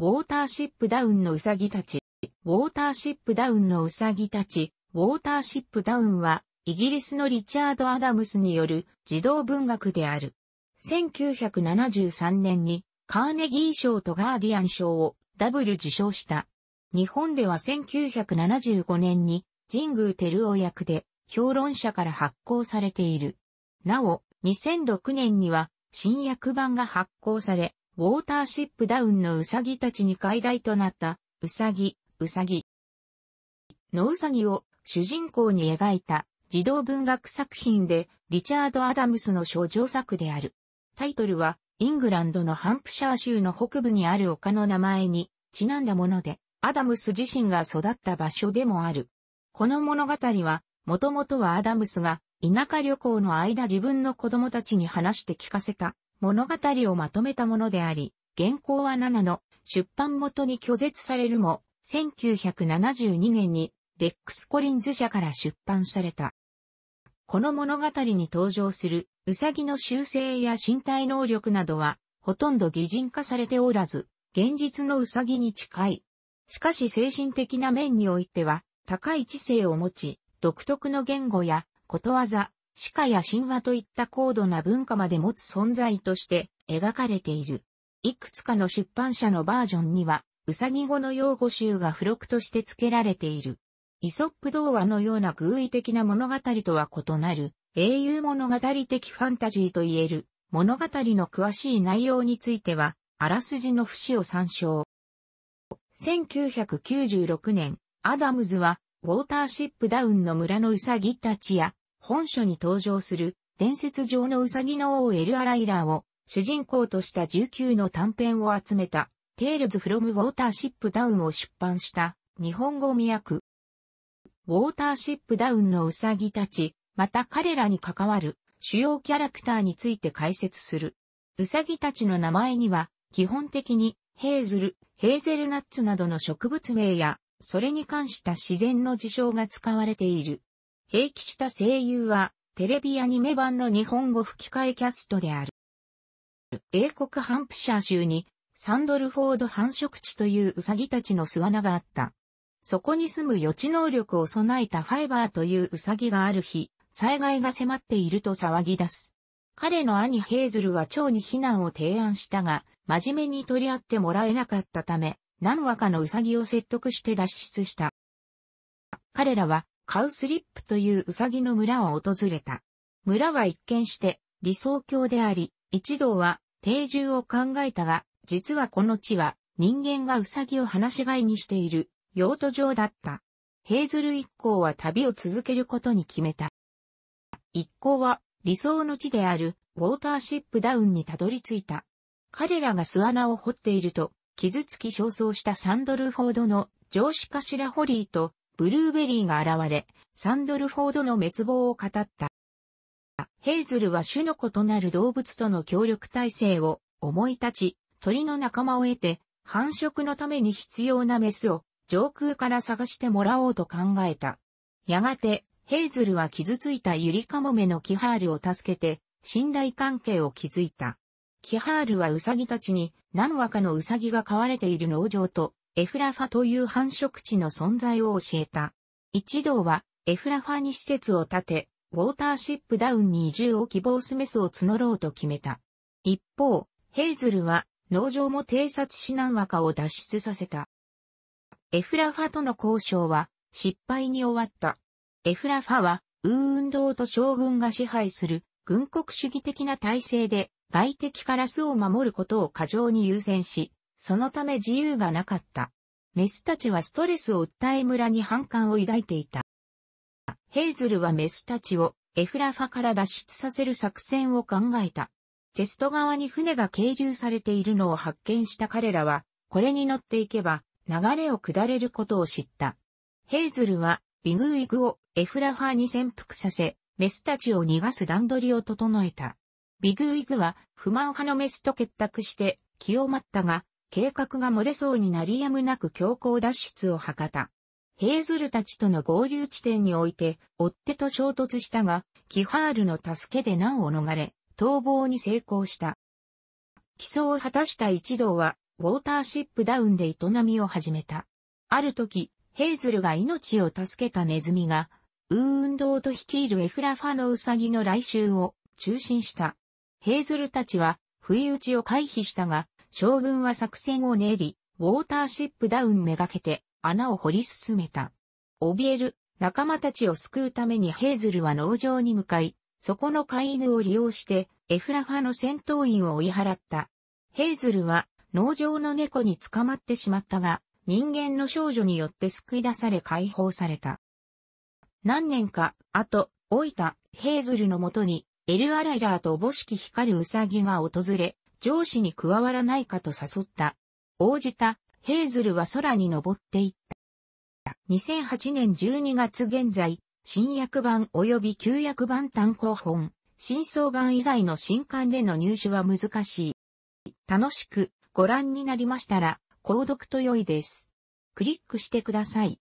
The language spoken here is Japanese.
ウォーターシップダウンのウサギたち。ウォーターシップダウンのウサギたち。ウォーターシップダウンは、イギリスのリチャード・アダムスによる児童文学である。1973年にカーネギー賞とガーディアン賞をダブル受賞した。日本では1975年に神宮照夫役で評論者から発行されている。なお、2006年には新訳版が発行され、ウォーターシップダウンのウサギたちに解題となった、ウサギ、ウサギ。のウサギを主人公に描いた児童文学作品で、リチャード・アダムスの少女作である。タイトルは、イングランドのハンプシャー州の北部にある丘の名前にちなんだもので、アダムス自身が育った場所でもある。この物語は、もともとはアダムスが田舎旅行の間自分の子供たちに話して聞かせた物語をまとめたものであり、原稿は7の出版元に拒絶されるも、1972年にレックス・コリンズ社から出版された。この物語に登場するウサギの習性や身体能力などはほとんど擬人化されておらず、現実のウサギに近い。しかし精神的な面においては高い知性を持ち、独特の言語やことわざ、詩歌や神話といった高度な文化まで持つ存在として描かれている。いくつかの出版社のバージョンには、ウサギ語の用語集が付録として付けられている。イソップ童話のような偶意的な物語とは異なる、英雄物語的ファンタジーと言える、物語の詳しい内容については、あらすじの節を参照。1996年、アダムズは、ウォーターシップダウンの村のウサギたちや、本書に登場する、伝説上のウサギの王エル・アライラーを、主人公とした19の短編を集めた、テールズ・フロム・ウォーターシップダウンを出版した、日本語未訳。ウォーターシップダウンのウサギたち、また彼らに関わる主要キャラクターについて解説する。ウサギたちの名前には、基本的にヘーズル、ヘーゼルナッツなどの植物名や、それに関した自然の事象が使われている。併記した声優は、テレビアニメ版の日本語吹き替えキャストである。英国ハンプシャー州に、サンドルフォード繁殖地というウサギたちの巣穴があった。そこに住む予知能力を備えたファイバーというウサギがある日、災害が迫っていると騒ぎ出す。彼の兄ヘーズルは蝶に避難を提案したが、真面目に取り合ってもらえなかったため、何羽かのウサギを説得して脱出した。彼らはカウスリップというウサギの村を訪れた。村は一見して理想郷であり、一同は定住を考えたが、実はこの地は人間がウサギを放し飼いにしている用途上だった。ヘーズル一行は旅を続けることに決めた。一行は理想の地であるウォーターシップダウンにたどり着いた。彼らが巣穴を掘っていると、傷つき焦燥したサンドルフォードの上司頭ホリーとブルーベリーが現れ、サンドルフォードの滅亡を語った。ヘイズルは種の異なる動物との協力体制を思い立ち、鳥の仲間を得て、繁殖のために必要なメスを上空から探してもらおうと考えた。やがて、ヘイズルは傷ついたユリカモメのキハールを助けて、信頼関係を築いた。キハールはウサギたちに何羽かのウサギが飼われている農場とエフラファという繁殖地の存在を教えた。一同はエフラファに施設を建て、ウォーターシップダウンに移住を希望すメスを募ろうと決めた。一方、ヘイズルは農場も偵察し何羽かを脱出させた。エフラファとの交渉は失敗に終わった。エフラファは、ウーンドと将軍が支配する軍国主義的な体制で外敵から巣を守ることを過剰に優先し、そのため自由がなかった。メスたちはストレスを訴え村に反感を抱いていた。ヘイズルはメスたちをエフラファから脱出させる作戦を考えた。テスト側に船が係留されているのを発見した彼らは、これに乗っていけば流れを下れることを知った。ヘイズルはビグウィグをエフラファに潜伏させ、メスたちを逃がす段取りを整えた。ビグウィグは不満派のメスと結託して気を待ったが、計画が漏れそうになりやむなく強行脱出を図った。ヘイズルたちとの合流地点において、追っ手と衝突したが、キハールの助けで難を逃れ、逃亡に成功した。起訴を果たした一同は、ウォーターシップダウンで営みを始めた。ある時、ヘイズルが命を助けたネズミが、ウー運動と率いるエフラファのウサギの来襲を中心した。ヘイズルたちは、不意打ちを回避したが、将軍は作戦を練り、ウォーターシップダウンめがけて穴を掘り進めた。怯える仲間たちを救うためにヘイズルは農場に向かい、そこの飼い犬を利用してエフラファの戦闘員を追い払った。ヘイズルは農場の猫に捕まってしまったが、人間の少女によって救い出され解放された。何年か後、老いたヘイズルのもとにエルアライラーとおぼしき光るウサギが訪れ、上司に加わらないかと誘った。応じたヘイズルは空に登っていった。2008年12月現在、新訳版及び旧訳版単行本、新装版以外の新刊での入手は難しい。楽しくご覧になりましたら、購読と良いです。クリックしてください。